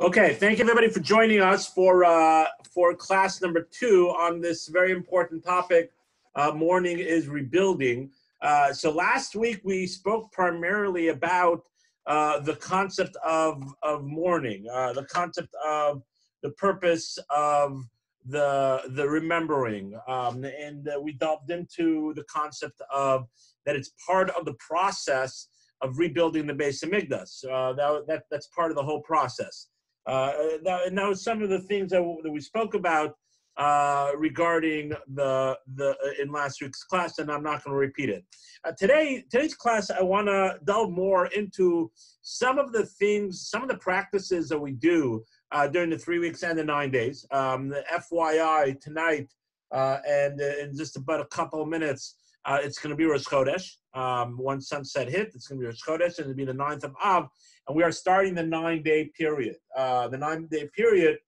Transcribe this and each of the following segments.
Okay, thank you everybody for joining us for uh, for class number two on this very important topic. Uh, mourning is rebuilding. Uh, so last week we spoke primarily about uh, the concept of of mourning, uh, the concept of the purpose of the the remembering, um, and uh, we delved into the concept of that it's part of the process of rebuilding the Beis Hamikdash. Uh, that, that that's part of the whole process. Uh, that was some of the things that, that we spoke about uh, regarding the the uh, in last week's class, and I'm not going to repeat it. Uh, today, today's class, I want to delve more into some of the things, some of the practices that we do uh, during the three weeks and the nine days. Um, the FYI tonight, uh, and uh, in just about a couple of minutes, it's going to be Rosh Chodesh. Um, once sunset hit, it's going to be Rosh Chodesh, and it'll be the ninth of Av and we are starting the nine day period. Uh, the nine day period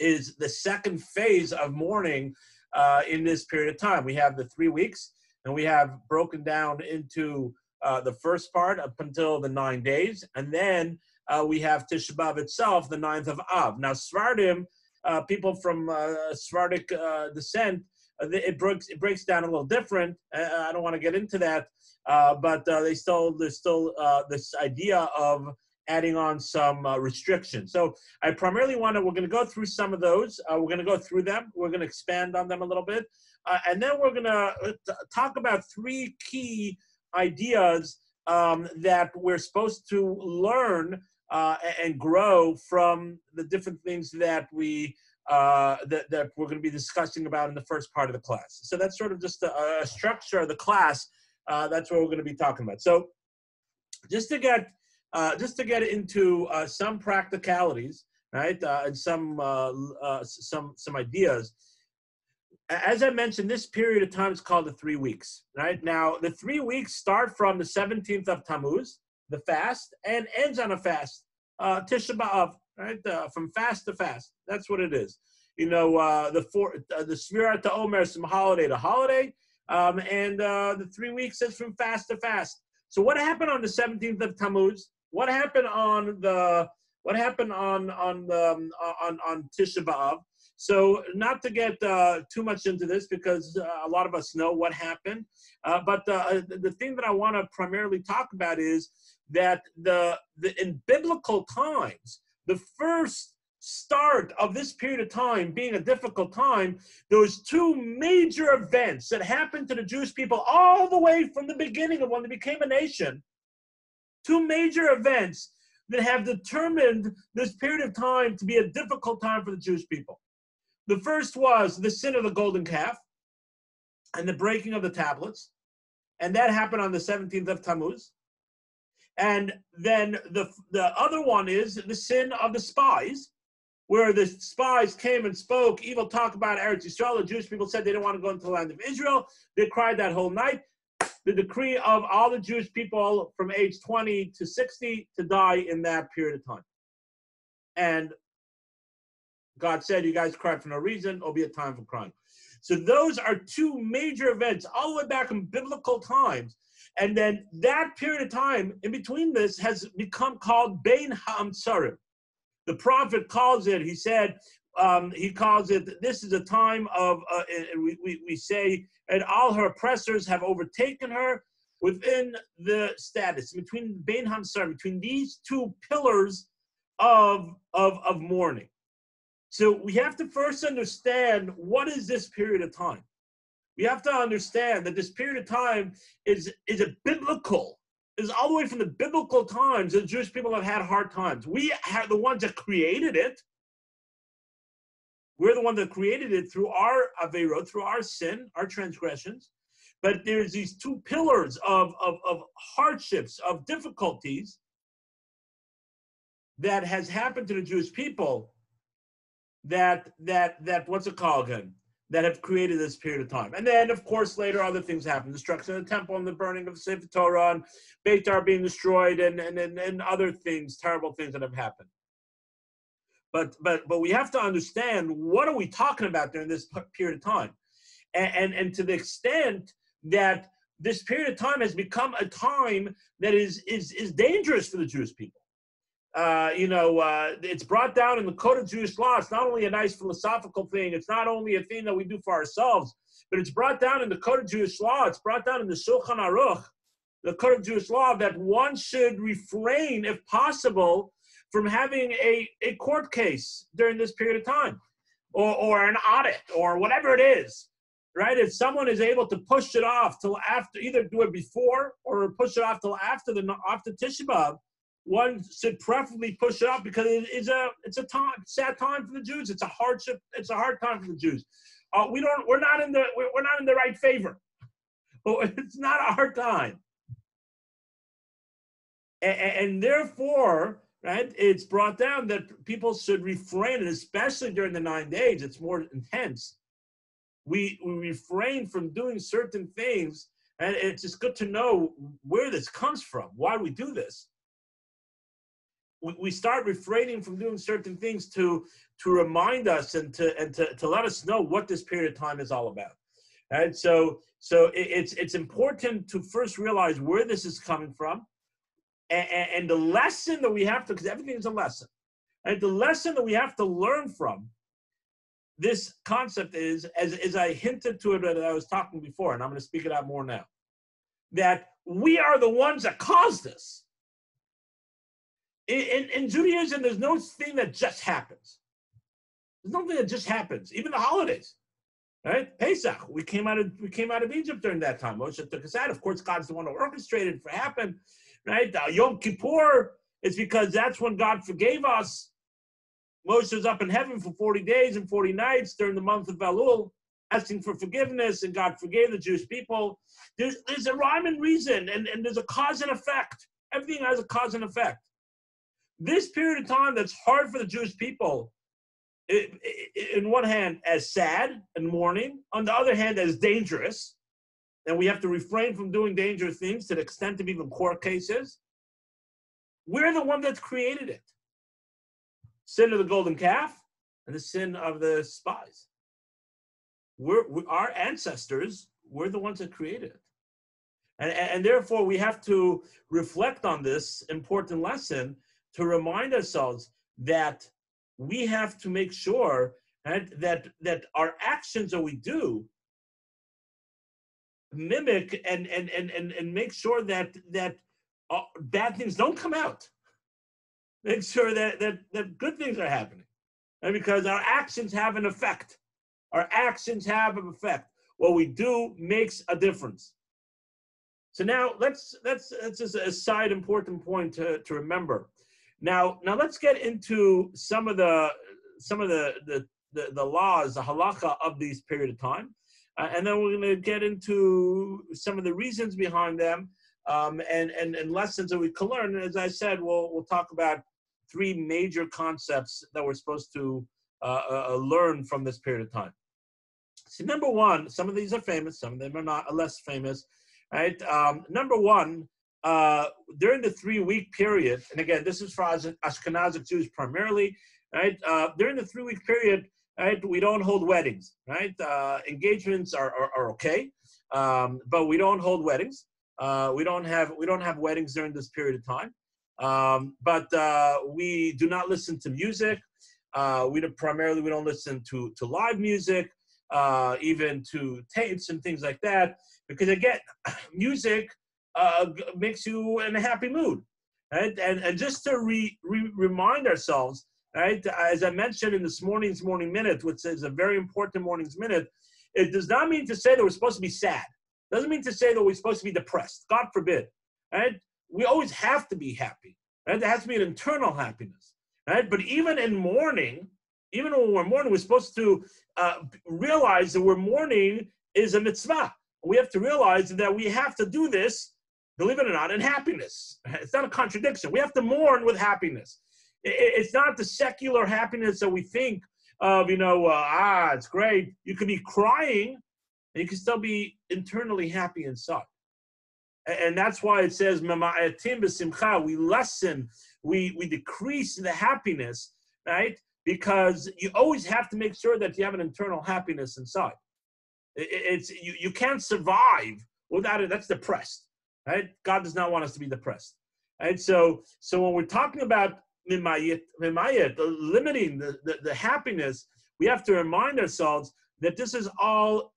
is the second phase of mourning uh, in this period of time. We have the three weeks, and we have broken down into uh, the first part up until the nine days, and then uh, we have Tisha B'av itself, the ninth of Av. Now, Sephardim, uh, people from uh, Sephardic descent, it breaks it breaks down a little different. I don't want to get into that, but uh, they still there's still uh, this idea of adding on some uh, restrictions. So I primarily want to we're going to go through some of those. Uh, we're going to go through them. We're going to expand on them a little bit, and then we're going to talk about three key ideas um, that we're supposed to learn and grow from the different things that we uh, that, that we're going to be discussing about in the first part of the class. So that's sort of just a, a structure of the class. Uh, that's what we're going to be talking about. So just to get uh, just to get into uh, some practicalities, right, uh, and some uh, some some ideas. As I mentioned, this period of time is called the three weeks. Right now, the three weeks start from the 17th of Tammuz, the fast, and ends on a fast, uh, Tisha B'av, right? Uh, from fast to fast. That's what it is. You know, uh, the four, uh, the Sfirat to Omer from holiday to holiday, um, and uh, the three weeks is from fast to fast. So what happened on the 17th of Tammuz? What happened on the what happened on on the, um, on on Tisha B'av? So not to get uh, too much into this because uh, a lot of us know what happened, uh, but uh, the thing that I want to primarily talk about is that the, the in biblical times the first start of this period of time being a difficult time, there was two major events that happened to the Jewish people all the way from the beginning of when they became a nation. Two major events that have determined this period of time to be a difficult time for the Jewish people. The first was the sin of the golden calf and the breaking of the tablets. And that happened on the 17th of Tammuz. And then the, the other one is the sin of the spies, where the spies came and spoke evil talk about Eretz Yisrael. The Jewish people said they didn't want to go into the land of Israel. They cried that whole night. The decree of all the Jewish people from age 20 to 60 to die in that period of time. And God said, You guys cried for no reason, it'll be a time for crying. So those are two major events all the way back in biblical times and then that period of time in between this has become called Bain HaAmtzarim. The prophet calls it, he said, um, he calls it, this is a time of, uh, we, we, we say, and all her oppressors have overtaken her within the status, between Bain HaAmtzarim, between these two pillars of, of, of mourning. So we have to first understand what is this period of time we have to understand that this period of time is is a biblical is all the way from the biblical times that Jewish people have had hard times. We are the ones that created it. We're the one that created it through our avero, through our sin, our transgressions. But there's these two pillars of, of, of hardships, of difficulties that has happened to the Jewish people that that that what's it called again? That have created this period of time. And then, of course, later other things happen: destruction of the temple and the burning of the Sefer Torah and Beitar being destroyed, and, and and and other things, terrible things that have happened. But but but we have to understand what are we talking about during this period of time, and and, and to the extent that this period of time has become a time that is is is dangerous for the Jewish people. Uh, you know, uh, it's brought down in the Code of Jewish Law. It's not only a nice philosophical thing. It's not only a thing that we do for ourselves, but it's brought down in the Code of Jewish Law. It's brought down in the Shulchan Aruch, the Code of Jewish Law, that one should refrain, if possible, from having a, a court case during this period of time, or, or an audit, or whatever it is. Right? If someone is able to push it off till after, either do it before or push it off till after the after Tisha B'av, one should preferably push it up because it is a it's a time sad time for the Jews. It's a hardship. It's a hard time for the Jews. Uh, we don't. We're not in the. We're not in the right favor. But It's not a hard time, and, and therefore, right? It's brought down that people should refrain, and especially during the nine days, it's more intense. We we refrain from doing certain things, and it's just good to know where this comes from. Why we do this we, start refraining from doing certain things to to remind us and to and to, to let us know what this period of time is all about. And so so it, it's it's important to first realize where this is coming from and, and the lesson that we have to because everything is a lesson and the lesson that we have to learn from this concept is as, as i hinted to it that i was talking before and i'm going to speak it out more now that we are the ones that caused this in, in, Judaism, there's no thing that just happens. There's nothing that just happens. Even the holidays, right? Pesach, we came out of we came out of Egypt during that time. Moshe took us out. Of course, God's the one who orchestrated for happen, right? Uh, Yom Kippur is because that's when God forgave us. Moshe was up in heaven for 40 days and 40 nights during the month of Elul, asking for forgiveness, and God forgave the Jewish people. There's, there's a rhyme and reason, and, and there's a cause and effect. Everything has a cause and effect. This period of time that's hard for the Jewish people, it, it, in one hand, as sad and mourning, on the other hand, as dangerous, and we have to refrain from doing dangerous things to the extent of even court cases. We're the one that's created it. Sin of the golden calf and the sin of the spies. We're, we, our ancestors, we're the ones that created it. And, and, therefore, we have to reflect on this important lesson to remind ourselves that we have to make sure right, that that our actions that we do mimic and and and and, and make sure that that uh, bad things don't come out. Make sure that that that good things are happening and because our actions have an effect. Our actions have an effect. What we do makes a difference. So now let's let's that's just a side important point to, to remember now, now let's get into some of the some of the the, the, the laws, the halacha of these period of time, uh, and then we're going to get into some of the reasons behind them um, and, and and lessons that we can learn. And as I said, we'll we'll talk about three major concepts that we're supposed to uh, uh, uh learn from this period of time. So number one, some of these are famous, some of them are not less famous. Right. Um, number one uh, during the three week period, and again, this is for Ashkenazic Jews primarily, right? Uh, during the three week period, right, we don't hold weddings, right? Uh, engagements are, are, are okay, um, but we don't hold weddings. Uh, we don't have we don't have weddings during this period of time. Um, but uh, we do not listen to music. Uh, we don't, primarily we don't listen to to live music, even to tapes and things like that, because again, music uh, makes you in a happy mood. Right? And, and just to re, re, remind ourselves, right, as I mentioned in this morning's morning minute, which is a very important morning's minute, it does not mean to say that we're supposed to be sad. It doesn't mean to say that we're supposed to be depressed. God forbid. Right? We always have to be happy. Right? There has to be an internal happiness. Right? But even in mourning, even when we're mourning, we're supposed to uh, realize that we're mourning is a mitzvah. We have to realize that we have to do this believe it or not, in happiness. It's not a contradiction. We have to mourn with happiness. It's not the secular happiness that we think of, you know, uh, ah, it's great. You could be crying and you can still be internally happy inside. And that's why it says, we lessen, we, we decrease the happiness, right? Because you always have to make sure that you have an internal happiness inside. It's, you, you can't survive without it. That's depressed Right? God does not want us to be depressed. Right? So, so when we're talking about mimayit, mimayit, limiting the, the, the happiness, we have to remind ourselves that this is all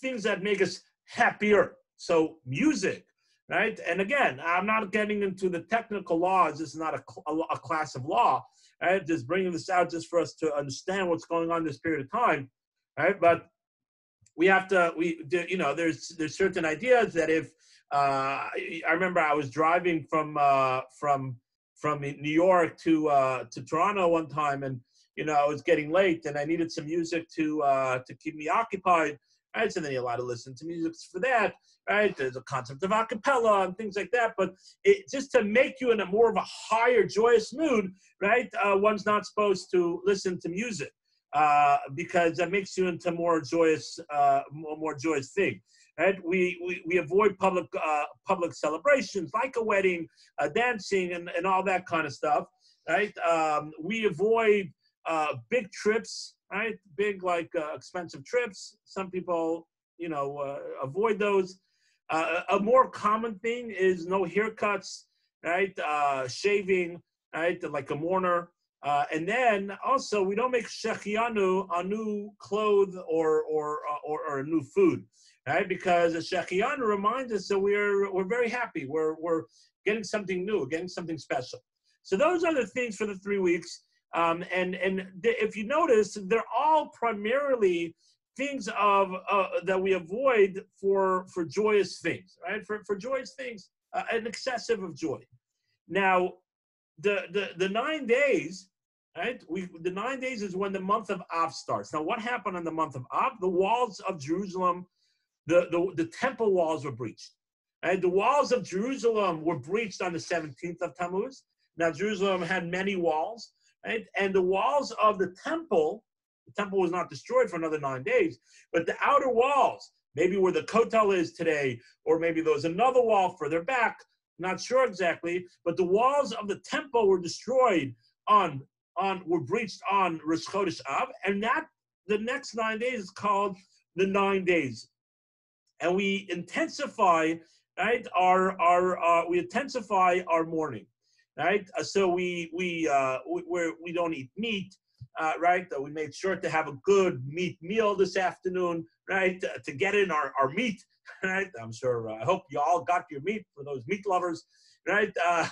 things that make us happier. So music, right? And again, I'm not getting into the technical laws. This is not a, a, a, class of law, right? Just bringing this out just for us to understand what's going on this period of time, right? But we have to, we, you know, there's there's certain ideas that if uh, I remember I was driving from uh, from from New York to uh, to Toronto one time, and you know I was getting late, and I needed some music to uh, to keep me occupied. Right, so then you're allowed to listen to music for that. Right, there's a concept of acapella and things like that. But it just to make you in a more of a higher, joyous mood. Right, uh, one's not supposed to listen to music uh, because that makes you into more joyous, uh, more, more joyous thing. Right? We, we, we avoid public uh, public celebrations like a wedding, uh, dancing, and, and all that kind of stuff. Right? Um, we avoid uh, big trips. Right? Big like uh, expensive trips. Some people, you know, uh, avoid those. Uh, a more common thing is no haircuts. Right? shaving. Right? Like a mourner. Uh, and then also, we don't make shehecheyanu on new clothes or, or, or, or, new food right? Because a shehecheyanu reminds us that we're we're very happy. We're we're getting something new, getting something special. So those are the things for the three weeks. Um, and and if you notice, they're all primarily things of uh, that we avoid for for joyous things, right? For for joyous things, uh, an excessive of joy. Now, the the the nine days, right? We the nine days is when the month of Av starts. Now, what happened in the month of Av? The walls of Jerusalem the, the, the temple walls were breached. And the walls of Jerusalem were breached on the 17th of Tammuz. Now, Jerusalem had many walls, right? and the walls of the temple, the temple was not destroyed for another nine days, but the outer walls, maybe where the Kotel is today, or maybe there was another wall further back, not sure exactly, but the walls of the temple were destroyed on, on were breached on Rosh Chodesh Av, and that the next nine days is called the nine days and we intensify right our our uh, we intensify our mourning right uh, so we we uh we we don't eat meat uh, right we made sure to have a good meat meal this afternoon right uh, to get in our, our meat right i'm sure uh, i hope you all got your meat for those meat lovers right uh,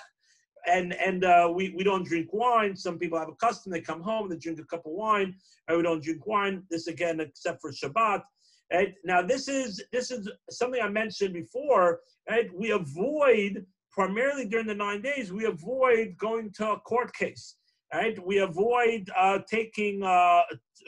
and and uh, we, we don't drink wine. Some people have a custom; they come home, they drink a cup of wine. And we don't drink wine. This again, except for Shabbat. Right? Now, this is this is something I mentioned before. Right? We avoid primarily during the nine days. We avoid going to a court case. Right? We avoid uh, taking uh,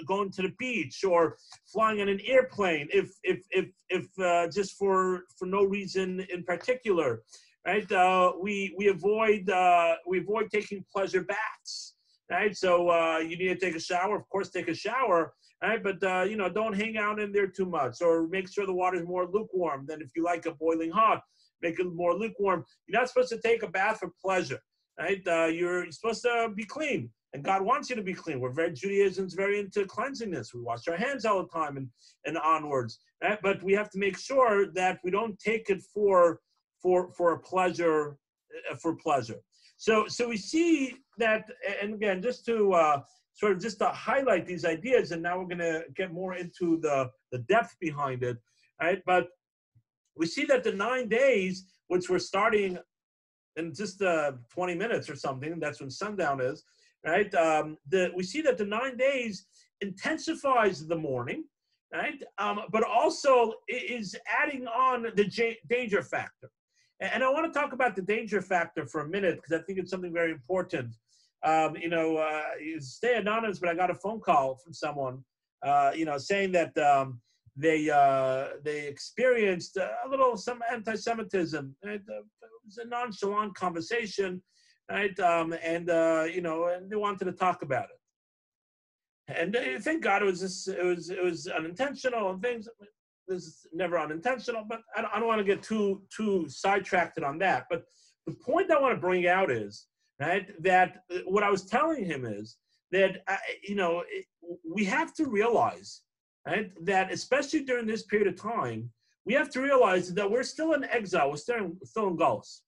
going to the beach or flying in an airplane if if if if uh, just for for no reason in particular. Right? Uh, we we avoid uh, we avoid taking pleasure baths. Right? So uh, you need to take a shower. Of course, take a shower right? But uh, you know, don't hang out in there too much, or make sure the water is more lukewarm than if you like a boiling hot. Make it more lukewarm. You're not supposed to take a bath for pleasure, right? Uh, you're supposed to be clean, and God wants you to be clean. We're very Judaism's very into cleansingness. We wash our hands all the time and and onwards, right? But we have to make sure that we don't take it for for for a pleasure uh, for pleasure. So so we see that, and again, just to uh, sort of just to highlight these ideas, and now we're going to get more into the, the depth behind it, right? But we see that the nine days, which we're starting in just uh, 20 minutes or something, that's when sundown is, right? Um, the, we see that the nine days intensifies the morning, right? Um, but also is adding on the danger factor. And I want to talk about the danger factor for a minute because I think it's something very important um, you know, uh, stay anonymous, but I got a phone call from someone, uh, you know, saying that um, they uh, they experienced a little some anti-Semitism. It, was a nonchalant conversation, right? Um, and uh, you know, and they wanted to talk about it. And uh, thank God it was it was it was unintentional and things. This is never unintentional, but I don't, want to get too too sidetracked on that. But the point I want to bring out is right? That uh, what I was telling him is that, uh, you know, we have to realize, right, that especially during this period of time, we have to realize that we're still in exile, we're still in, still in Galus.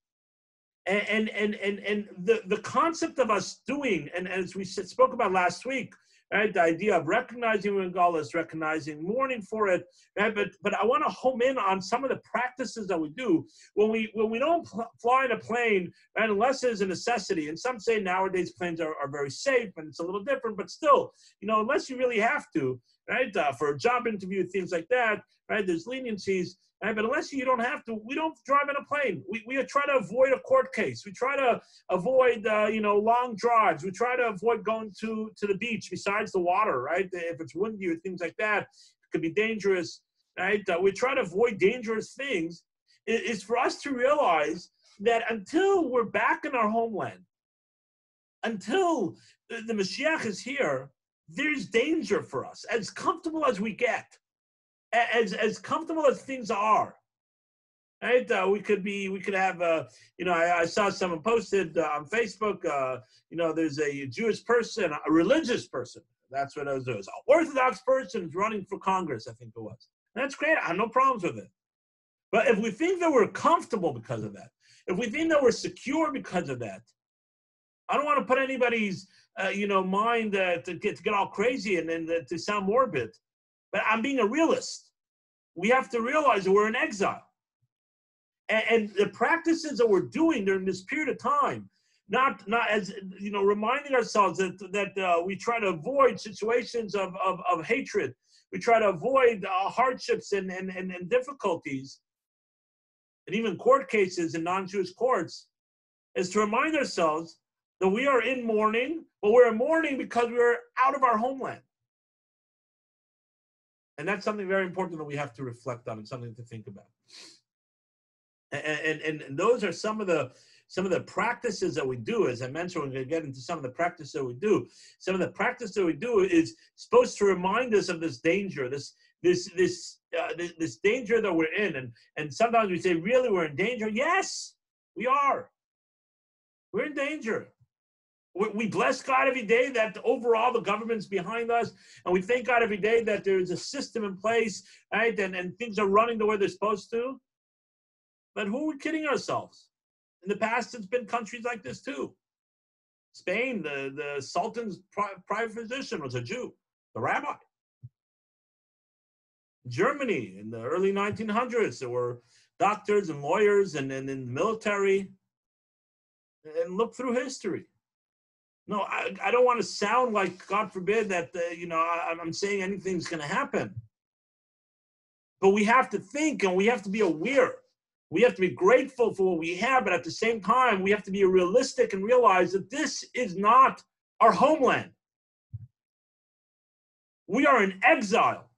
And and and and the the concept of us doing, and as we spoke about last week, right? The idea of recognizing Regalis, recognizing mourning for it, right? But but I want to home in on some of the practices that we do when we when we don't pl- fly in a plane, right? Unless there's a necessity. And some say nowadays planes are, are very safe, and it's a little different. But still, you know, unless you really have to, right? Uh, for a job interview, things like that, right? There's leniencies. Right? But unless you don't have to, we don't drive in a plane. We, we try to avoid a court case. We try to avoid, uh, you know, long drives. We try to avoid going to, to the beach besides the water, right? If it's windy or things like that, it could be dangerous, right? Uh, we try to avoid dangerous things. It, it's for us to realize that until we're back in our homeland, until the, the Mashiach is here, there's danger for us. As comfortable as we get, as as comfortable as things are right? Uh, we could be we could have uh you know i, I saw someone posted uh, on facebook uh you know there's a jewish person a religious person. That's what it was, was an orthodox person is running for congress i think it was. And that's great i have no problems with it. But if we think that we're comfortable because of that if we think that we're secure because of that i don't want to put anybody's uh, you know mind uh, to get to get all crazy and then to sound morbid but I'm being a realist. We have to realize that we're in exile. And, and the practices that we're doing during this period of time, not not as you know, reminding ourselves that that uh, we try to avoid situations of, of, of hatred. We try to avoid uh, hardships and, and, and, and difficulties, and even court cases in non-Jewish courts, is to remind ourselves that we are in mourning, but we're in mourning because we're out of our homeland. And that's something very important that we have to reflect on and something to think about. And, and, and those are some of the some of the practices that we do. As I mentioned, we're going to get into some of the practices that we do. Some of the practice that we do is supposed to remind us of this danger, this this this uh, this, this danger that we're in. And and sometimes we say, really, we're in danger. Yes, we are. We're in danger. We bless God every day that overall the government's behind us, and we thank God every day that there's a system in place, right? And, and things are running the way they're supposed to. But who are we kidding ourselves? In the past, it's been countries like this too. Spain, the, the Sultan's private physician was a Jew, the rabbi. Germany, in the early 1900s, there were doctors and lawyers and, and in the military. And look through history no, I, I don't want to sound like, God forbid, that, uh, you know, I, I'm saying anything's going to happen. But we have to think and we have to be aware. We have to be grateful for what we have, but at the same time, we have to be realistic and realize that this is not our homeland. We are in exile.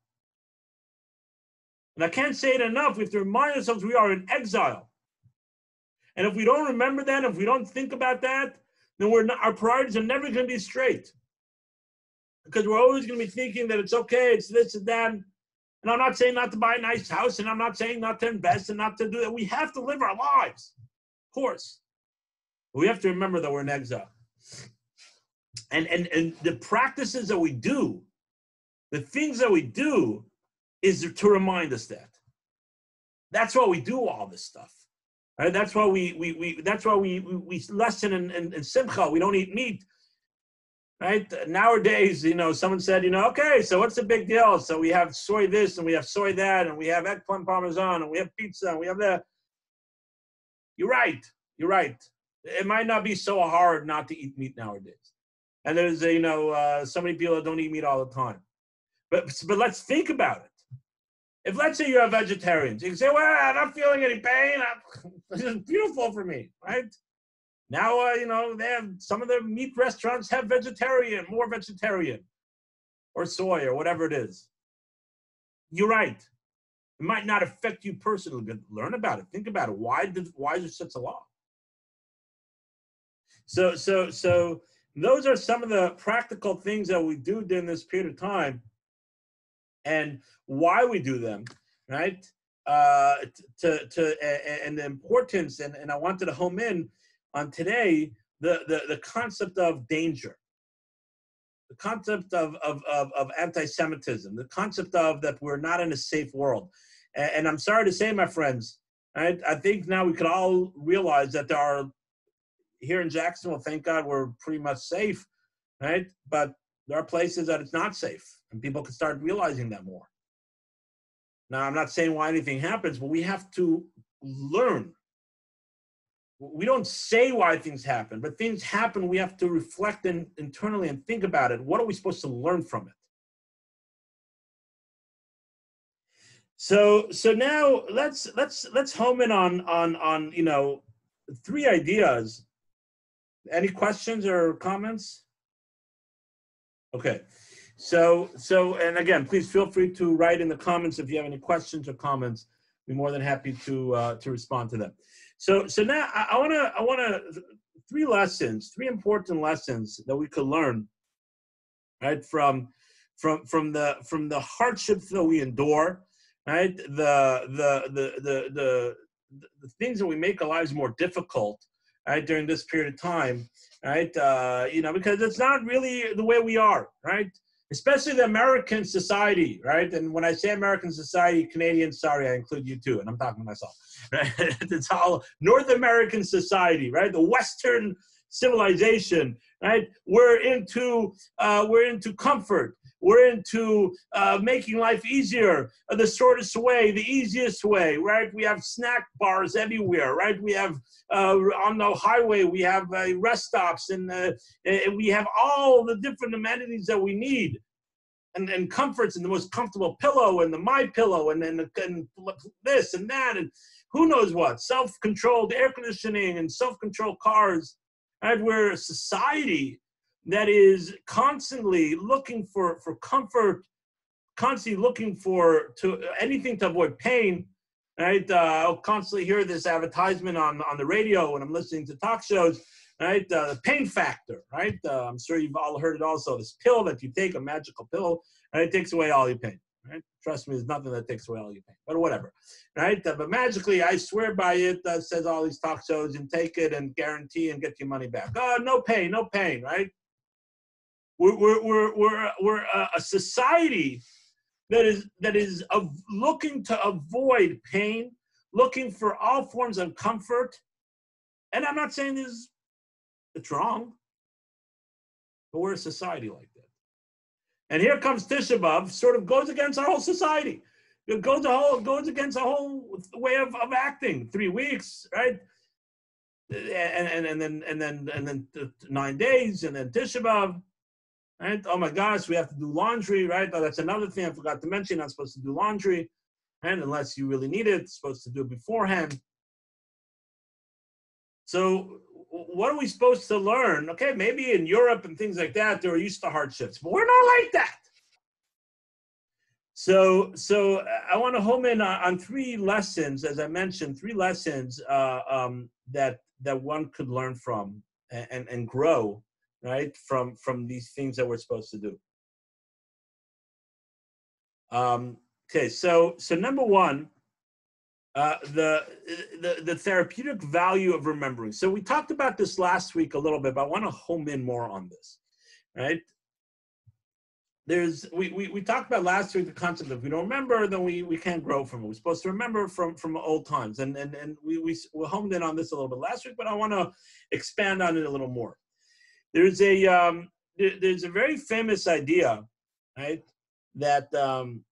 And I can't say it enough. We have to remind ourselves we are in exile. And if we don't remember that, if we don't think about that, then we're not, our priorities are never going to be straight. Because we're always going to be thinking that it's okay, it's this and that. And I'm not saying not to buy a nice house, and I'm not saying not to invest and not to do that. We have to live our lives, of course. We have to remember that we're in exile. And, and, and the practices that we do, the things that we do, is to remind us that. That's why we do all this stuff. Right? That's why we, we, we that's why we, we, we lessen in, in, in simcha. We don't eat meat. Right? Nowadays, you know, someone said, you know, okay, so what's the big deal? So we have soy this and we have soy that and we have eggplant parmesan and we have pizza and we have that. You're right. You're right. It might not be so hard not to eat meat nowadays. And there's, you know, uh, so many people that don't eat meat all the time. But but let's think about it. If let's say you're a vegetarian, you can say, "Well, I'm not feeling any pain. this is beautiful for me, right?" Now, uh, you know, they have some of the meat restaurants have vegetarian, more vegetarian, or soy, or whatever it is. You're right. It might not affect you personally, but learn about it. Think about it. Why did why is there such a law? So, so, so those are some of the practical things that we do during this period of time and why we do them, right? Uh, to to and the importance, and, and I wanted to home in on today the, the, the concept of danger, the concept of, of, of, of anti-Semitism, the concept of that we're not in a safe world. And, and I'm sorry to say, my friends, right, I think now we could all realize that there are here in Jacksonville, thank God, we're pretty much safe, right? But there are places that it's not safe, and people can start realizing that more. Now, I'm not saying why anything happens, but we have to learn. We don't say why things happen, but things happen. We have to reflect in, internally and think about it. What are we supposed to learn from it? So, so now let's let's let's home in on on on you know three ideas. Any questions or comments? Okay. So, so, and again, please feel free to write in the comments if you have any questions or comments. Be more than happy to uh, to respond to them. So, so now I want to I want to three lessons, three important lessons that we could learn, right from from from the from the hardships that we endure, right the the the the the, the things that we make our lives more difficult, right during this period of time, right? Uh, you know, because it's not really the way we are, right? Especially the American society, right? And when I say American society, Canadian, sorry, I include you too, and I'm talking to myself. Right? it's all North American society, right? The Western civilization, right? We're into uh, we're into comfort. We're into uh, making life easier, uh, the shortest way, the easiest way, right? We have snack bars everywhere, right? We have uh, on the highway, we have uh, rest stops, and, uh, and we have all the different amenities that we need. And, and comforts and the most comfortable pillow and the my pillow and, then and this and that and who knows what self-controlled air conditioning and self-controlled cars right we're society that is constantly looking for for comfort, constantly looking for to anything to avoid pain. Right, uh, I'll constantly hear this advertisement on on the radio when I'm listening to talk shows. Right, uh, the pain factor. Right, uh, I'm sure you've all heard it. Also, this pill that you take, a magical pill, and it takes away all your pain. Right? Trust me, there's nothing that takes away all your pain, but whatever, right? Uh, but magically, I swear by it, says all these talk shows, and take it and guarantee and get your money back. Oh, no pain, no pain, right? We're, we're, we're, we're, we're a society that is, that is of looking to avoid pain, looking for all forms of comfort. And I'm not saying this it's wrong, but we're a society like that. And here comes Tisha B'Av, sort of goes against our whole society. It goes, a whole, goes against the whole way of, of acting. Three weeks, right? And, and, and then and then and then nine days, and then Tisha B'Av. Right? Oh my gosh, we have to do laundry, right? Oh, that's another thing I forgot to mention. I'm not supposed to do laundry, and unless you really need it, supposed to do it beforehand. So, what are we supposed to learn? Okay, maybe in Europe and things like that, they're used to hardships, but we're not like that. So, so I want to home in on, on three lessons, as I mentioned, three lessons uh, um, that that one could learn from and, and, and grow right from from these things that we're supposed to do. Um okay so so number one uh the the the therapeutic value of remembering. So we talked about this last week a little bit but i want to home in more on this right? There's we, we we talked about last week the concept of if we don't remember then we we can't grow from it. We're supposed to remember from from old times and and and we we, we homed in on this a little bit last week but i want to expand on it a little more there's a um, there, there's a very famous idea, right? That um,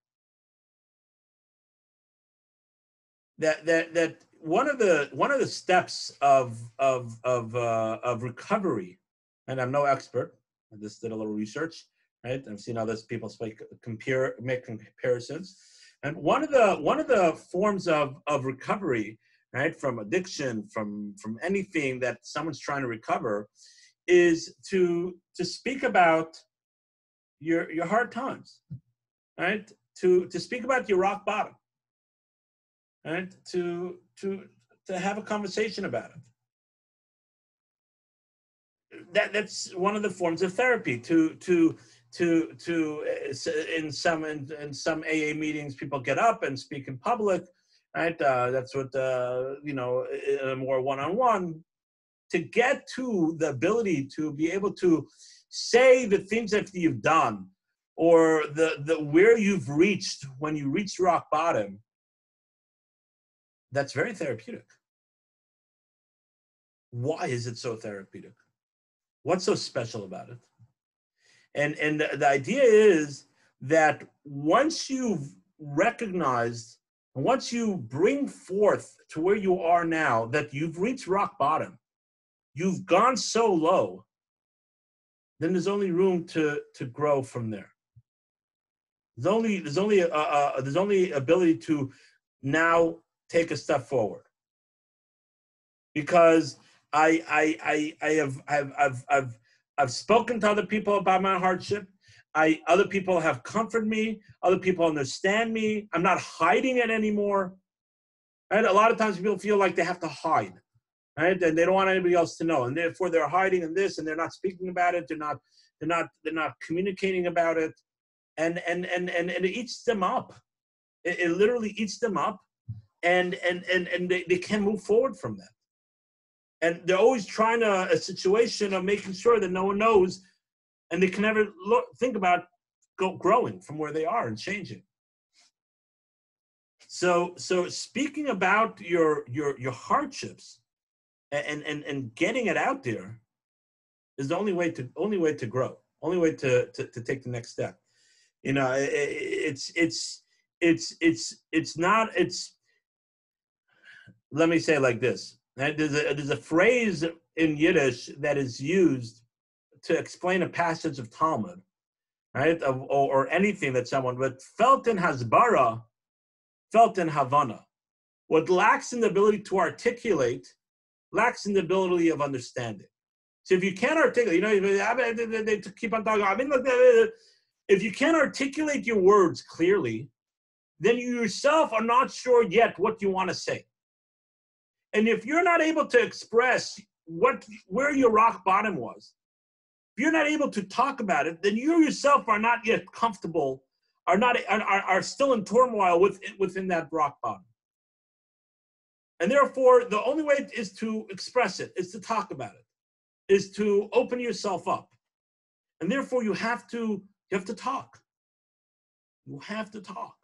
that that that one of the one of the steps of of of uh, of recovery, and I'm no expert. I just did a little research, right? I've seen others people speak compare make comparisons, and one of the one of the forms of of recovery, right, from addiction, from from anything that someone's trying to recover, is to to speak about your your hard times, right? To to speak about your rock bottom, right? To to to have a conversation about it. That that's one of the forms of therapy. To to to to in some in, in some AA meetings, people get up and speak in public, right? Uh, that's what uh, you know, more one-on-one to get to the ability to be able to say the things that you've done or the, the where you've reached when you reach rock bottom that's very therapeutic Why is it so therapeutic? What's so special about it? And and the, the idea is that once you've recognized, once you bring forth to where you are now, that you've reached rock bottom, you've gone so low, then there's only room to to grow from there. There's only there's only a, a, there's only ability to now take a step forward because I I I I have I've I've I've I've spoken to other people about my hardship. I other people have comforted me. Other people understand me. I'm not hiding it anymore. And a lot of times people feel like they have to hide, right? And they don't want anybody else to know, and therefore they're hiding in this, and they're not speaking about it. They're not they're not they're not communicating about it, and and and and, and it eats them up. It, it literally eats them up, and and and and they, they can't move forward from that and they're always trying to a situation of making sure that no one knows and they can never look think about go, growing from where they are and changing so so speaking about your your your hardships and and and getting it out there is the only way to only way to grow only way to to, to take the next step you know it, it's it's it's it's it's not it's let me say it like this there's a, there's a phrase in Yiddish that is used to explain a passage of Talmud, right? Of, or, or, anything that someone, but felt in Hasbara, felt in Havana. What lacks in the ability to articulate, lacks in the ability of understanding. So if you can't articulate, you know, they keep on talking. I mean, if you can't articulate your words clearly, then you yourself are not sure yet what you want to say. And if you're not able to express what where your rock bottom was, if you're not able to talk about it, then you yourself are not yet comfortable, are not are, are still in turmoil with, within that rock bottom. And therefore, the only way is to express it, is to talk about it, is to open yourself up. And therefore, you have to you have to talk. You have to talk.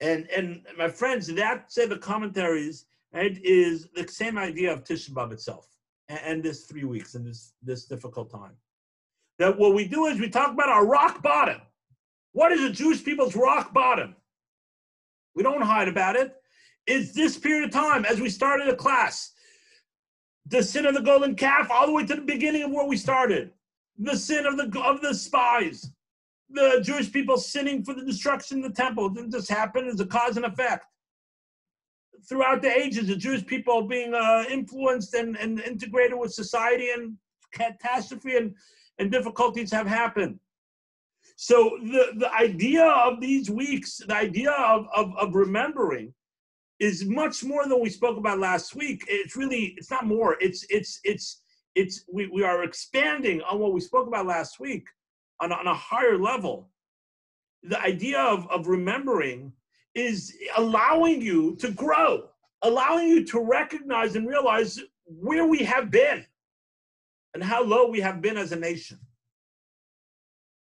And and my friends, that say the commentaries right, is the same idea of Tisha B'av itself, and, and this three weeks and this this difficult time. That what we do is we talk about our rock bottom. What is the Jewish people's rock bottom? We don't hide about it. It's this period of time as we started a class. The sin of the golden calf, all the way to the beginning of where we started. The sin of the of the spies the Jewish people sinning for the destruction of the temple. Didn't just happen as a cause and effect. Throughout the ages, the Jewish people being uh, influenced and, and integrated with society and catastrophe and, and difficulties have happened. So the, the idea of these weeks, the idea of, of, of remembering is much more than we spoke about last week. It's really, it's not more. It's, it's, it's, it's, we, we are expanding on what we spoke about last week on, on a higher level. The idea of, of remembering is allowing you to grow, allowing you to recognize and realize where we have been and how low we have been as a nation.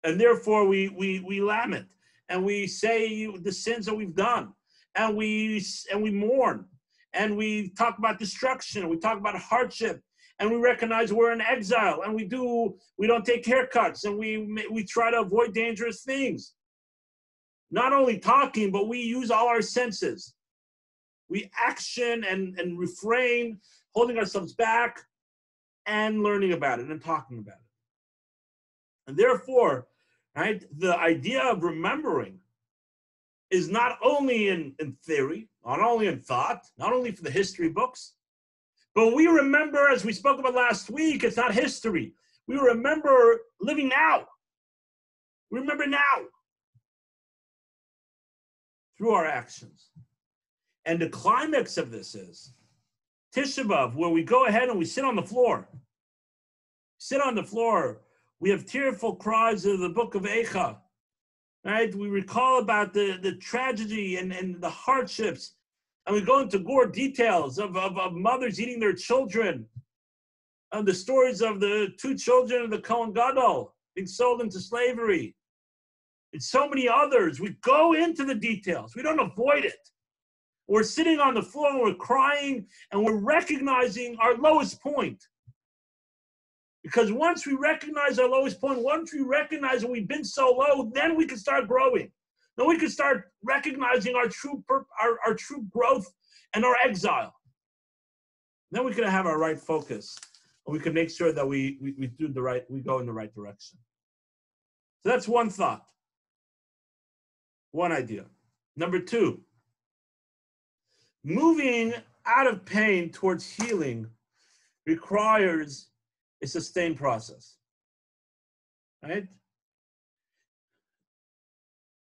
And therefore, we, we, we lament and we say the sins that we've done and we, and we mourn and we talk about destruction, and we talk about hardship, and we recognize we're in exile and we do we don't take haircuts and we we try to avoid dangerous things. Not only talking but we use all our senses. We action and and refrain holding ourselves back and learning about it and talking about it. And therefore right the idea of remembering is not only in, in theory not only in thought not only for the history books but we remember, as we spoke about last week, it's not history. We remember living now. We remember now through our actions. And the climax of this is Tisha B'Av, where we go ahead and we sit on the floor. Sit on the floor. We have tearful cries of the book of Eicha. Right? We recall about the, the tragedy and, and the hardships and we go into gore details of, of, of mothers eating their children, and the stories of the two children of the Kohen Gadol being sold into slavery, and so many others. We go into the details. We don't avoid it. We're sitting on the floor and we're crying and we're recognizing our lowest point. Because once we recognize our lowest point, once we recognize that we've been so low, then we can start growing. Then we can start recognizing our true our, our true growth and our exile. Then we can have our right focus and we can make sure that we, we, we do the right, we go in the right direction. So that's one thought. One idea. Number two, moving out of pain towards healing requires a sustained process. Right?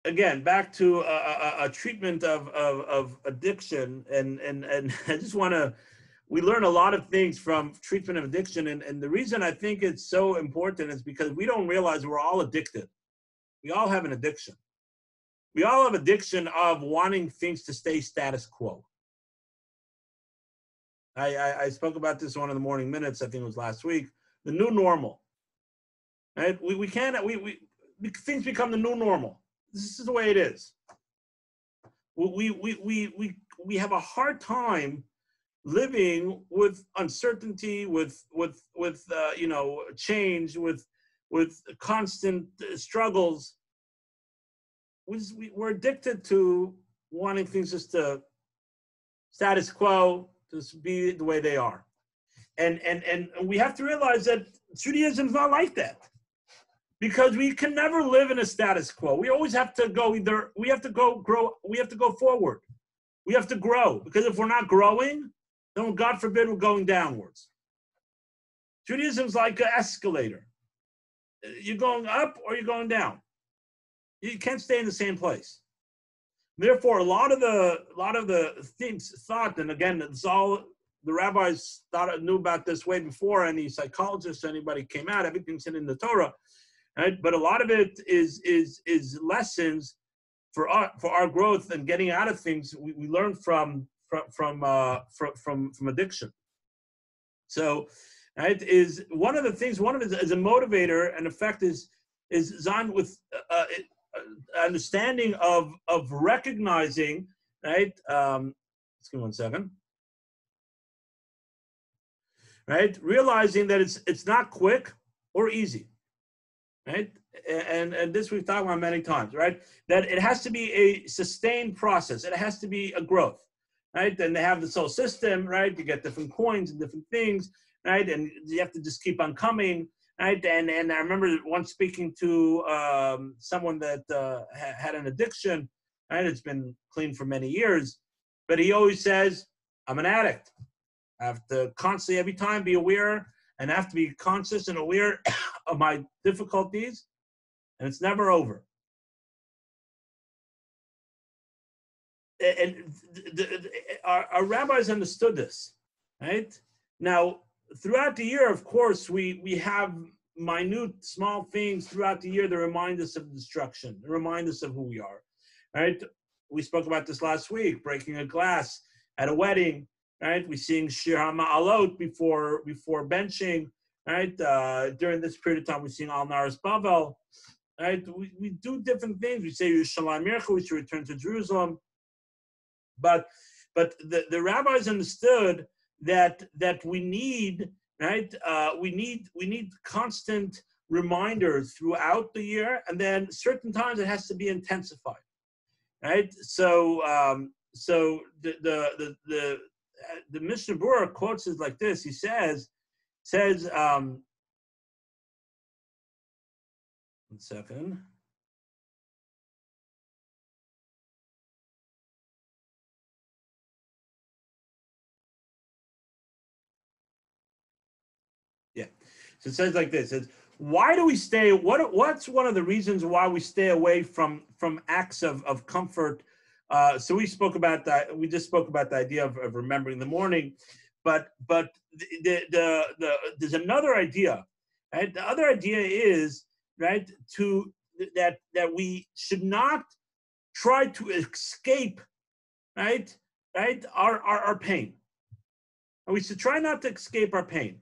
Again, back to a, a, a treatment of, of, of, addiction, and, and, and I just want to, we learn a lot of things from treatment of addiction. And, and the reason I think it's so important is because we don't realize we're all addicted. We all have an addiction. We all have addiction of wanting things to stay status quo. I, I, I spoke about this one of the morning minutes, I think it was last week. The new normal. Right? We, we can't, we, we, things become the new normal. This is the way it is. We, we, we, we, we have a hard time living with uncertainty, with, with, with uh, you know, change, with, with constant struggles just, we we're addicted to wanting things just to status quo, just be the way they are. And and and we have to realize that Judaism is not like that. Because we can never live in a status quo. We always have to go either we have to go grow, we have to go forward. We have to grow. Because if we're not growing, then God forbid we're going downwards. Judaism is like an escalator. You're going up or you're going down. You can't stay in the same place. Therefore, a lot of the a lot of the things thought, and again, it's all the rabbis thought knew about this way before any psychologists, anybody came out. Everything's in the Torah, right? But a lot of it is is is lessons for our for our growth and getting out of things. We, we learn from from from uh, from, from from addiction. So, right, is one of the things. One of it is a motivator and effect is is Zan with uh, it, understanding of of recognizing, right? Um, let's give me one second. Right, realizing that it's it's not quick or easy, right? And and this we've talked about many times, right? That it has to be a sustained process. It has to be a growth, right? And they have this whole system, right? You get different coins and different things, right? And you have to just keep on coming, right? And and I remember once speaking to um, someone that uh, ha- had an addiction, right? It's been clean for many years, but he always says, "I'm an addict. I have to constantly, every time, be aware and I have to be conscious and aware of my difficulties, and it's never over." And the, the, the, our, our rabbis understood this, right? Now, throughout the year, of course, we we have minute, small things throughout the year that remind us of destruction, remind us of who we are. Right? We spoke about this last week, breaking a glass at a wedding. Right? We sing Shir Alot before before benching. Right? Uh, during this period of time, we sing Al Naras Bavel. Right? We, we do different things. We say Yerushalayim Mircha, we should return to Jerusalem. But but the, the rabbis understood that that we need right uh, we need we need constant reminders throughout the year and then certain times it has to be intensified right? So um, so the the the the, the Mishnah quotes it like this. He says says um, one second So it says like this: it says, Why do we stay? What What's one of the reasons why we stay away from from acts of of comfort? Uh, so we spoke about that. We just spoke about the idea of, of remembering the morning, but but the, the the, the there's another idea. Right? The other idea is right to that that we should not try to escape right right our our, our pain. And we should try not to escape our pain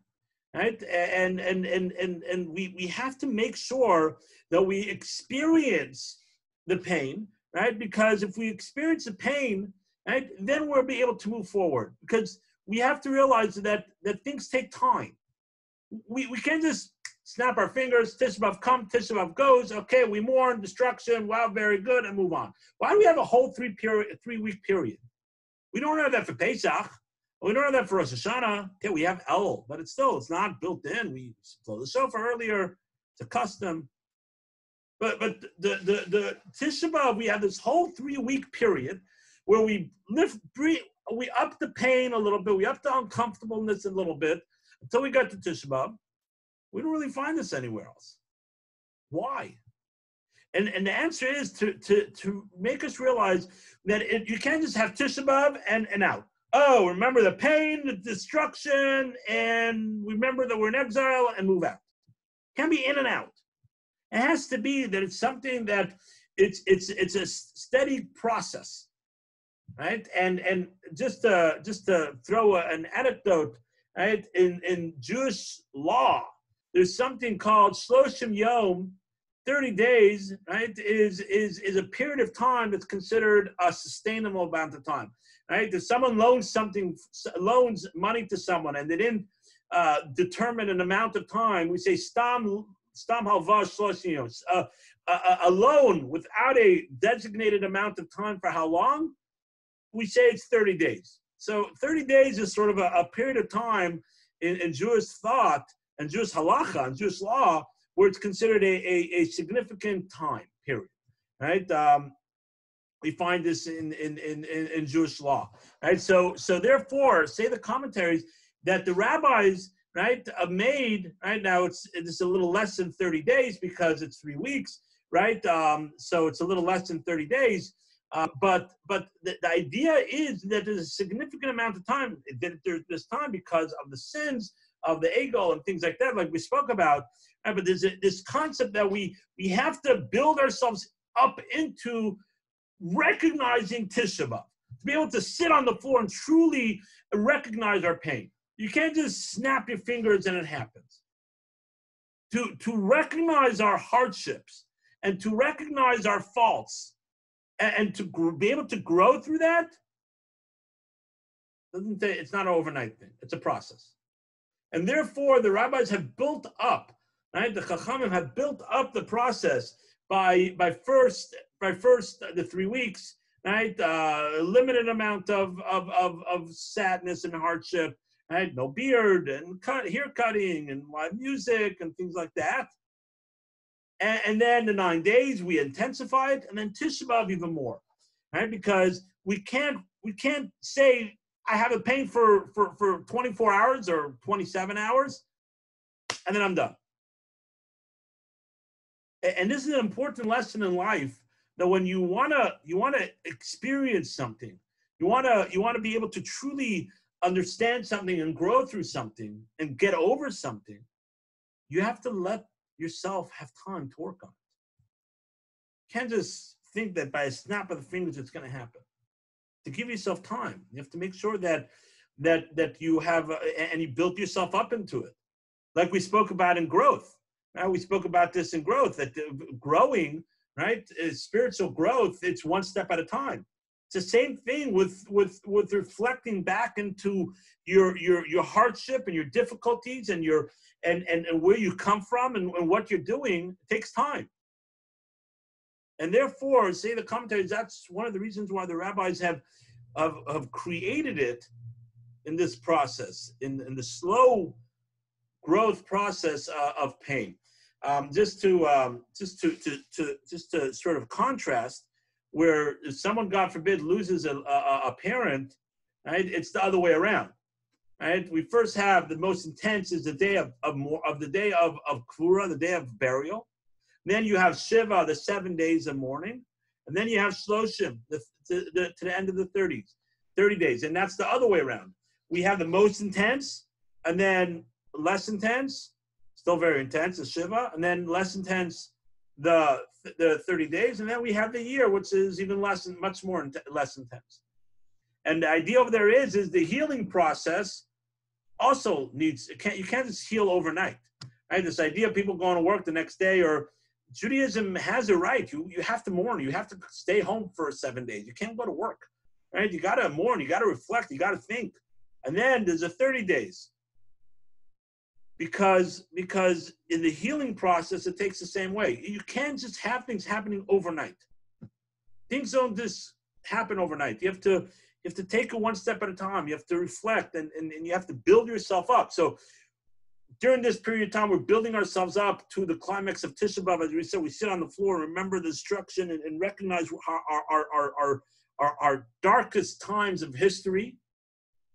right and and and and and we we have to make sure that we experience the pain right because if we experience the pain right? Then we'll be able to move forward because we have to realize that that things take time. We we can't just snap our fingers, Tisha B'av come, Tisha B'av goes. Okay, we mourn destruction. Wow, very good, and move on. Why do we have a whole three period, three week period? We don't have that for Pesach. We don't have that for Rosh Hashanah. Okay, we have Elul, but it's still it's not built in. We blow the shofar earlier. It's a custom. But but the the the Tisha we have this whole three week period where we lift we up the pain a little bit, we up the uncomfortableness a little bit until we got to Tisha B'av. We don't really find this anywhere else. Why? And and the answer is to to to make us realize that it, you can't just have Tisha B'av and and out. Oh, remember the pain, the destruction, and remember that we're in exile and move out. Can be in and out. It has to be that it's something that it's it's it's a steady process, right? And and just to just to throw a, an anecdote, right? In in Jewish law, there's something called Shloshim Yom, 30 days, right? Is is is a period of time that's considered a sustainable amount of time, right? If someone loans something, loans money to someone, and they didn't uh, determine an amount of time, we say stam stam halva shloshim a, a loan without a designated amount of time for how long, we say it's 30 days. So 30 days is sort of a, a period of time in, in, Jewish thought and Jewish halacha and Jewish law where it's considered a, a, a significant time period, right? Um, we find this in, in, in, in, Jewish law, right? So, so therefore, say the commentaries that the rabbis right, uh, made, right now it's, it's a little less than 30 days because it's three weeks, right? Um, so it's a little less than 30 days. Uh, but but the, the, idea is that there's a significant amount of time that there's this time because of the sins of the ego and things like that, like we spoke about. Right? But there's a, this concept that we we have to build ourselves up into recognizing Tisha B'av, to be able to sit on the floor and truly recognize our pain. You can't just snap your fingers and it happens. To, to recognize our hardships and to recognize our faults and, and to gr- be able to grow through that, doesn't say it's not an overnight thing. It's a process. And therefore, the rabbis have built up, right? The chachamim have built up the process by by first by first uh, the three weeks, right? Uh, limited amount of, of of of sadness and hardship, right? No beard and cut, hair cutting and live music and things like that. And, and then the nine days we intensify it, and then Tisha B'av even more, right? Because we can't we can't say I have a pain for for for 24 hours or 27 hours, and then I'm done. And this is an important lesson in life that when you wanna you wanna experience something, you wanna you wanna be able to truly understand something and grow through something and get over something, you have to let yourself have time to work on it. You can't just think that by a snap of the fingers it's going to happen. To give yourself time, you have to make sure that that that you have uh, and you built yourself up into it, like we spoke about in growth. Right? We spoke about this in growth that growing, right, spiritual growth. It's one step at a time. It's the same thing with with with reflecting back into your your your hardship and your difficulties and your and and, and where you come from and, and what you're doing takes time. And therefore, say the commentaries, that's one of the reasons why the rabbis have have, have created it in this process, in, in the slow growth process uh, of pain. Um, just to um, just to, to to just to sort of contrast, where if someone, God forbid, loses a, a, a parent, right? It's the other way around. Right? We first have the most intense is the day of, of more of the day of, of Kvura, the day of burial. then you have Shiva, the seven days of mourning. And then you have Shloshim, the, to, the, to the end of the 30s, 30 days. And that's the other way around. We have the most intense, and then less intense, still very intense, the Shiva, and then less intense, the the 30 days, and then we have the year, which is even less and much more less intense. And the idea over there is is the healing process also needs it can't you can't just heal overnight. Right? This idea of people going to work the next day or Judaism has a right. You you have to mourn. You have to stay home for seven days. You can't go to work. right? You got to mourn, you got to reflect, you got to think. And then there's a 30 days. Because because in the healing process, it takes the same way. You can't just have things happening overnight. Things don't just happen overnight. You have to you have to take it one step at a time. You have to reflect and, and, and you have to build yourself up. So during this period of time, we're building ourselves up to the climax of Tisha B'Av. As we said, we sit on the floor, and remember the destruction, and, and recognize our, our, our, our, our, our darkest times of history,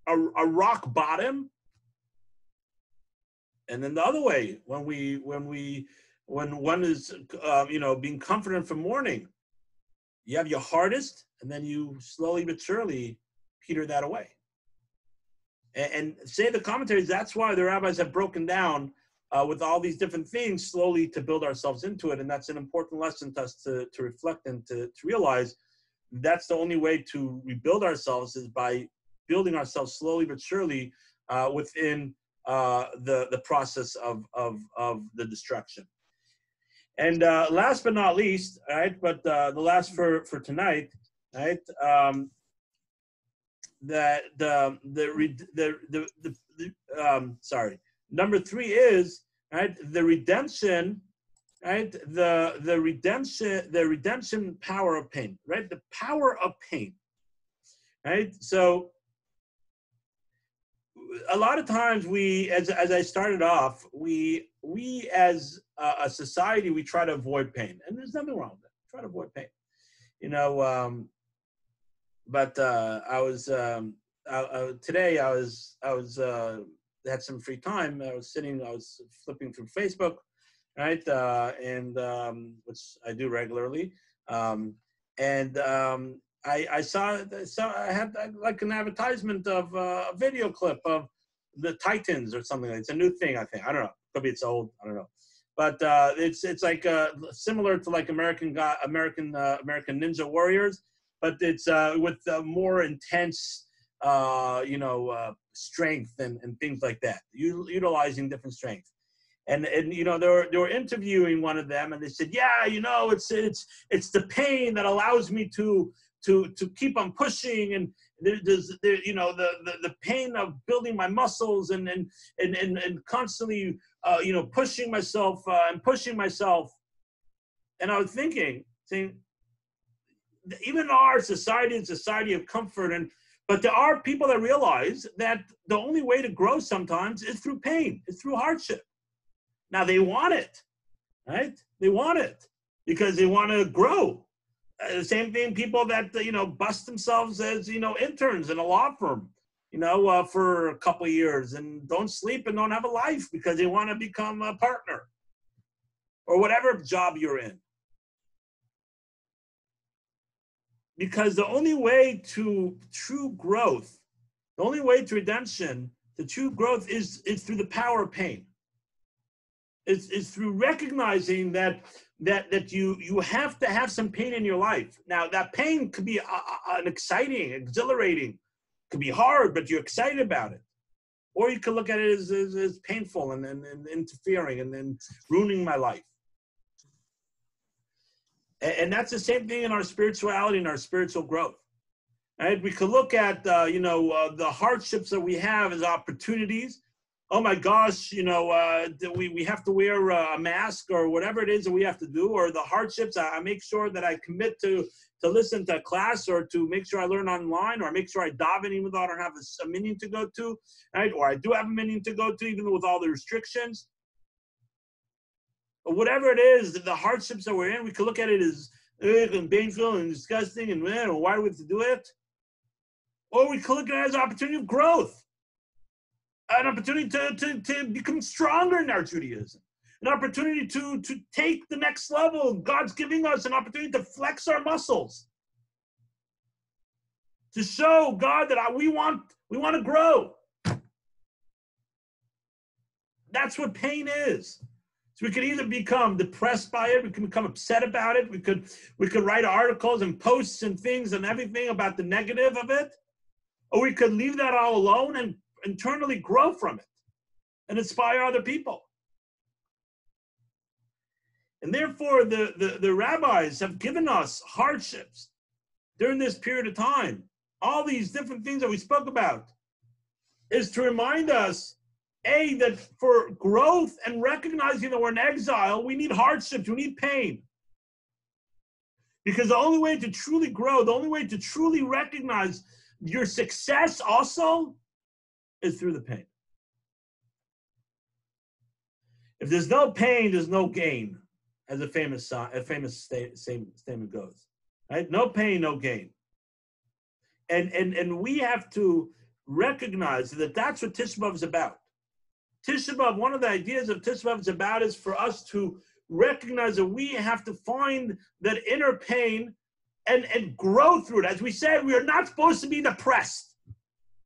a rock bottom. And then the other way, when we when we when one is uh, you know being comforted from mourning, you have your hardest, and then you slowly but surely peter that away. And, and say the commentaries. That's why the rabbis have broken down uh, with all these different things slowly to build ourselves into it. And that's an important lesson to us to, to reflect and to, to realize that's the only way to rebuild ourselves is by building ourselves slowly but surely uh, within uh, the, the process of, of, of the destruction. And uh, last but not least, right, but uh, the last for, for tonight, right, um, that the, the, the, the, the, the um, sorry, number three is, right, the redemption right the the redemption the redemption power of pain right the power of pain right so a lot of times we as as i started off we we as a, a society we try to avoid pain and there's nothing wrong with that try to avoid pain you know um but uh i was um I, I, today i was i was uh had some free time i was sitting i was flipping through facebook right? Uh, and um, which I do regularly. Um, and um, I, I saw, saw I had like an advertisement of uh, a video clip of the Titans or something. It's a new thing, I think. I don't know. Could be it's old. I don't know. But uh, it's it's like uh, similar to like American American uh, American Ninja Warriors, but it's uh, with more intense, uh, you know, strength and, and things like that. U- utilizing different strengths and and you know they were they were interviewing one of them and they said yeah you know it's it's it's the pain that allows me to to to keep on pushing and there's there, you know the, the the pain of building my muscles and and and and, and constantly uh, you know pushing myself uh, and pushing myself and i was thinking saying even our society is society of comfort and but there are people that realize that the only way to grow sometimes is through pain it's through hardship now they want it, right? They want it because they want to grow. Uh, same thing, people that uh, you know bust themselves as you know interns in a law firm, you know, uh, for a couple years and don't sleep and don't have a life because they want to become a partner or whatever job you're in. Because the only way to true growth, the only way to redemption, the true growth is is through the power of pain is, is through recognizing that that that you you have to have some pain in your life. Now that pain could be a, a, an exciting, exhilarating, could be hard, but you're excited about it. Or you could look at it as, as, as painful and, and, and interfering and then ruining my life. And, and, that's the same thing in our spirituality and our spiritual growth. Right? We could look at uh, you know uh, the hardships that we have as opportunities oh my gosh, you know, uh, we, we have to wear a mask or whatever it is that we have to do, or the hardships, I, I, make sure that I commit to to listen to class or to make sure I learn online or make sure I daven even though I don't have a, a minyan to go to, right? Or I do have a minyan to go to even with all the restrictions. But whatever it is, the hardships that we're in, we can look at it as ugh, and painful and disgusting and man, why do we have to do it? Or we could look at it as an opportunity of growth an opportunity to, to, to become stronger in our Judaism, an opportunity to, to take the next level. God's giving us an opportunity to flex our muscles, to show God that I, we want, we want to grow. That's what pain is. So we could either become depressed by it, we can become upset about it, we could we could write articles and posts and things and everything about the negative of it, or we could leave that all alone and internally grow from it and inspire other people. And therefore, the, the, the rabbis have given us hardships during this period of time all these different things that we spoke about, is to remind us, A, that for growth and recognizing that we're in exile, we need hardships, we need pain. Because the only way to truly grow, the only way to truly recognize your success also is through the pain. If there's no pain, there's no gain, as a famous a famous statement goes. Right? No pain, no gain. And and and we have to recognize that that's what Tisha B'av is about. Tisha B'av, one of the ideas of Tisha B'av is about is for us to recognize that we have to find that inner pain and, and grow through it. As we said, we are not supposed to be depressed.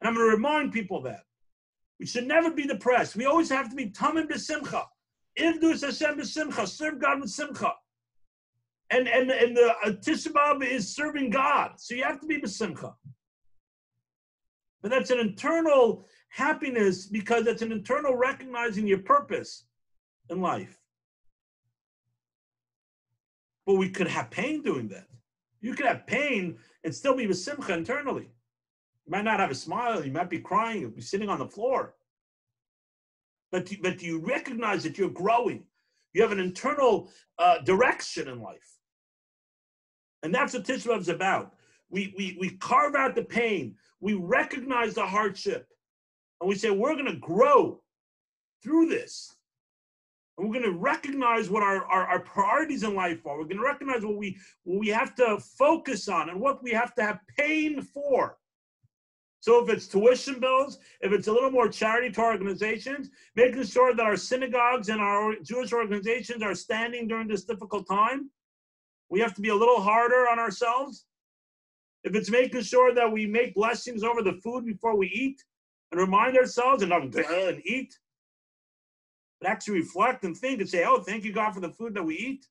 And I'm going to remind people that. We should never be depressed. We always have to be tamid b'simcha. Ivdus Hashem b'simcha. Serve God with simcha. And, and, and the uh, Tisha is serving God. So you have to be b'simcha. But that's an internal happiness because it's an internal recognizing your purpose in life. But we could have pain doing that. You could have pain and still be with simcha internally. You might not have a smile. You might be crying. You'll be sitting on the floor. But, but you recognize that you're growing. You have an internal uh, direction in life. And that's what Tisha is about. We, we, we carve out the pain. We recognize the hardship. And we say, we're going to grow through this. And we're going to recognize what our, our, our, priorities in life are. We're going to recognize what we, what we have to focus on and what we have to have pain for. So if it's tuition bills, if it's a little more charity to organizations, making sure that our synagogues and our Jewish organizations are standing during this difficult time, we have to be a little harder on ourselves. If it's making sure that we make blessings over the food before we eat and remind ourselves and and eat, but actually reflect and think and say, oh, thank you, God, for the food that we eat.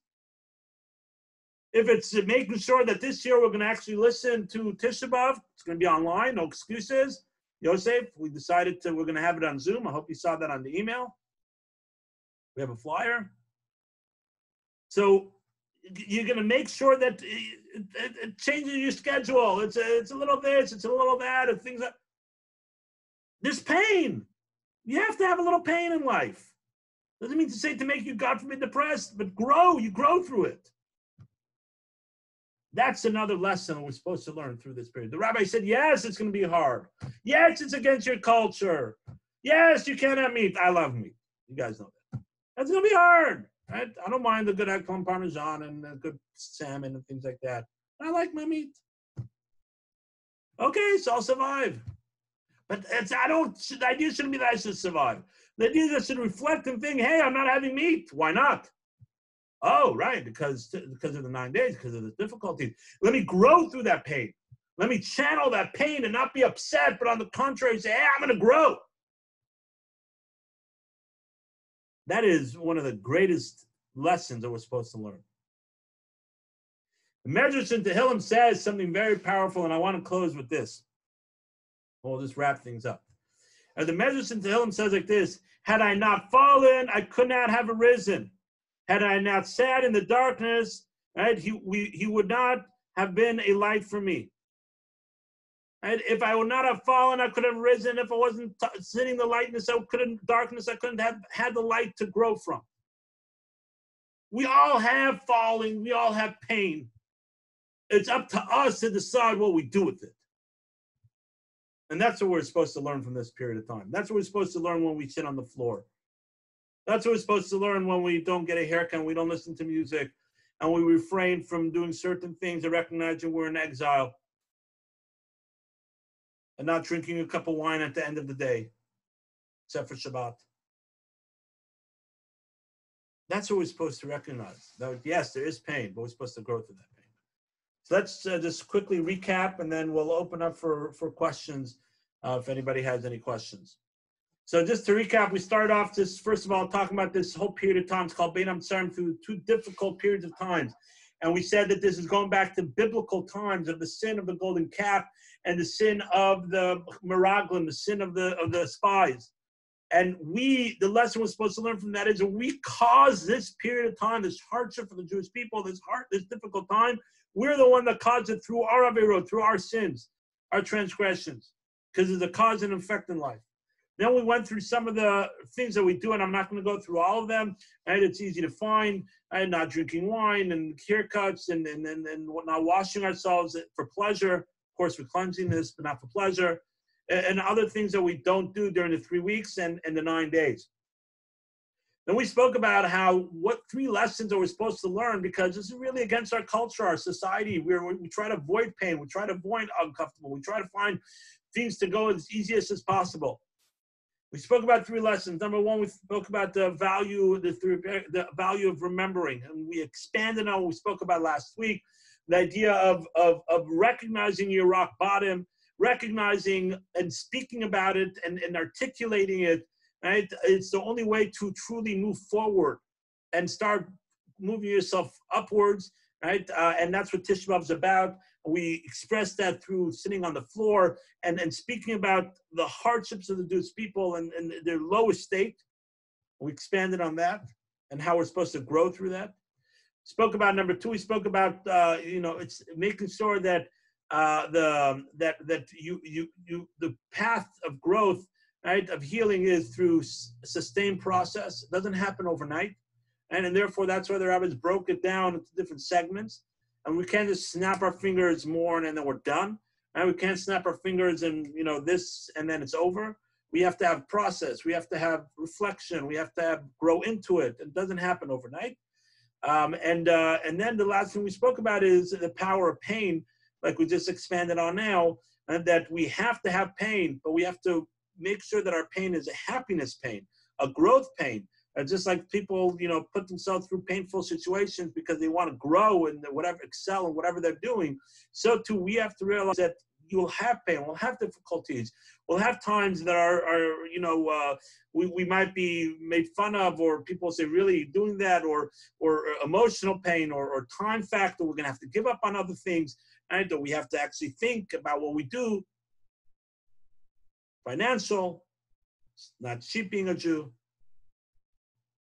If it's making sure that this year we're going to actually listen to Tisha B'Av, it's going to be online, no excuses. Yosef, we decided to, we're going to have it on Zoom. I hope you saw that on the email. We have a flyer. So you're going to make sure that it, it, it changes your schedule. It's a, it's a little this, it's a little that, and things that. There's pain. You have to have a little pain in life. Doesn't mean to say to make you, God forbid, depressed, but grow. You grow through it. That's another lesson we're supposed to learn through this period. The rabbi said, Yes, it's going to be hard. Yes, it's against your culture. Yes, you can't have meat. I love meat. You guys know that. That's going to be hard. Right? I don't mind the good eggplant parmesan and the good salmon and things like that. I like my meat. Okay, so I'll survive. But it's, I don't, the idea shouldn't be that I should survive. The idea should reflect and think, hey, I'm not having meat. Why not? Oh, right, because because of the nine days, because of the difficulties. Let me grow through that pain. Let me channel that pain and not be upset, but on the contrary, say, hey, I'm going to grow. That is one of the greatest lessons that we're supposed to learn. The Medrash in Tehillim says something very powerful, and I want to close with this. We'll just wrap things up. The Medrash in Tehillim says like this: Had I not fallen, I could not have arisen. Had I not sat in the darkness, right, he, we, he would not have been a light for me. And if I would not have fallen, I could have risen. If I wasn't t- sitting the lightness, I couldn't darkness. I couldn't have had the light to grow from. We all have falling. We all have pain. It's up to us to decide what we do with it. And that's what we're supposed to learn from this period of time. That's what we're supposed to learn when we sit on the floor. That's what we're supposed to learn when we don't get a haircut, we don't listen to music, and we refrain from doing certain things and recognizing we're in exile. And not drinking a cup of wine at the end of the day, except for Shabbat. That's what we're supposed to recognize. That yes, there is pain, but we're supposed to grow through that pain. So let's uh, just quickly recap, and then we'll open up for for questions uh, if anybody has any questions. So just to recap, we started off just first of all talking about this whole period of time. It's called Bein Hametzarim through two difficult periods of times. And we said that this is going back to biblical times of the sin of the golden calf and the sin of the Meraglim, the sin of the of the spies. And we, the lesson we're supposed to learn from that is we caused this period of time, this hardship for the Jewish people, this heart, this difficult time. We're the one that caused it through our averot, through our sins. our transgressions, because it's a cause and effect in life. Then we went through some of the things that we do, and I'm not going to go through all of them. And it's easy to find. And not drinking wine and haircuts and and and, and not washing ourselves for pleasure. Of course, for cleanliness, but not for pleasure. And, and other things that we don't do during the three weeks and, and the nine days. Then we spoke about how what three lessons are we supposed to learn because this is really against our culture, our society. We're, we try to avoid pain, we try to avoid uncomfortable, we try to find things to go as easiest as possible. We spoke about three lessons. Number one, we spoke about the value, the, the value of remembering, and we expanded on what we spoke about last week. The idea of, of, of recognizing your rock bottom, recognizing and speaking about it and, and articulating it. Right? It's the only way to truly move forward and start moving yourself upwards. Right? Uh, and that's what Tisha is about. We express that through sitting on the floor and, and speaking about the hardships of the Jewish people and, and their lowest state. We expanded on that and how we're supposed to grow through that. Spoke about number two. We spoke about uh, you know it's making sure that uh, the that that you you you the path of growth right of healing is through sustained process. It doesn't happen overnight, and and therefore that's why the rabbis broke it down into different segments and we can't just snap our fingers more and then we're done. And we can't snap our fingers and you know this and then it's over. We have to have process. We have to have reflection. We have to have grow into it. It doesn't happen overnight. Um, and uh, and then the last thing we spoke about is the power of pain, like we just expanded on now, and that we have to have pain, but we have to make sure that our pain is a happiness pain, a growth pain, uh, just like people, you know, put themselves through painful situations because they want to grow and whatever, excel in whatever they're doing. So too, we have to realize that you will have pain, we'll have difficulties, we'll have times that are, are you know, uh, we, we might be made fun of, or people say, really doing that, or or emotional pain, or, or time factor. We're gonna have to give up on other things, right? We have to actually think about what we do. Financial, not cheap being a Jew,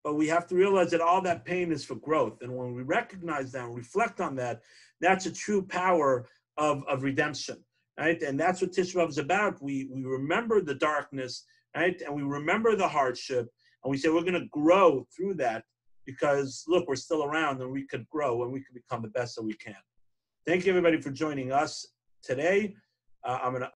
but we have to realize that all that pain is for growth. And when we recognize that and reflect on that, that's a true power of, of redemption, right? And that's what Tisha B'Av is about. We, we remember the darkness, right? And we remember the hardship, and we say we're going to grow through that because, look, we're still around and we could grow and we could become the best that we can. Thank you, everybody, for joining us today. Uh, I'm going to